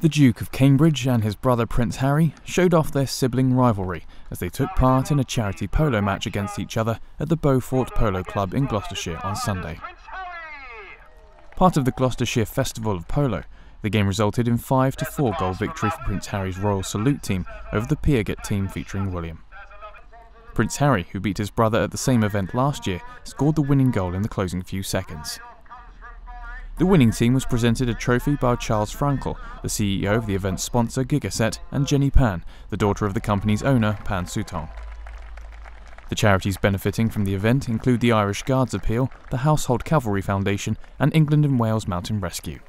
The Duke of Cambridge and his brother Prince Harry showed off their sibling rivalry as they took part in a charity polo match against each other at the Beaufort Polo Club in Gloucestershire on Sunday. Part of the Gloucestershire Festival of Polo, the game resulted in 5 to 4 goal victory for Prince Harry's Royal Salute team over the Piergate team featuring William. Prince Harry, who beat his brother at the same event last year, scored the winning goal in the closing few seconds. The winning team was presented a trophy by Charles Fränkl, the CEO of the event's sponsor Gigaset, and Jenny Pan, the daughter of the company's owner, Pan Sutong. The charities benefiting from the event include the Irish Guards Appeal, the Household Cavalry Foundation, and England and Wales Mountain Rescue.